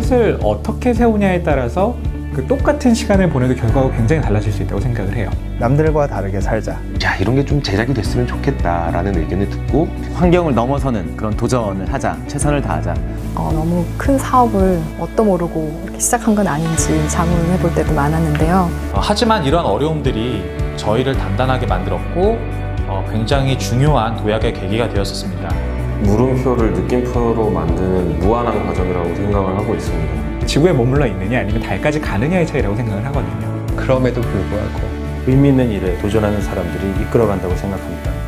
타겟을 어떻게 세우냐에 따라서 그 똑같은 시간을 보내도 결과가 굉장히 달라질 수 있다고 생각을 해요. 남들과 다르게 살자. 야 이런 게 좀 제작이 됐으면 좋겠다라는 의견을 듣고 환경을 넘어서는 그런 도전을 하자, 최선을 다하자. 어, 너무 큰 사업을 뭣도 모르고 이렇게 시작한 건 아닌지 자문해 볼 때도 많았는데요. 어, 하지만 이러한 어려움들이 저희를 단단하게 만들었고 어, 굉장히 중요한 도약의 계기가 되었었습니다. 물음표를 느낌표로 만드는 무한한 생각을 있습니다. 지구에 머물러 있느냐 아니면 달까지 가느냐의 차이라고 생각을 하거든요. 그럼에도 불구하고 의미 있는 일에 도전하는 사람들이 이끌어간다고 생각합니다.